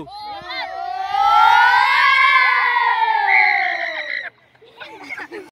Yeah.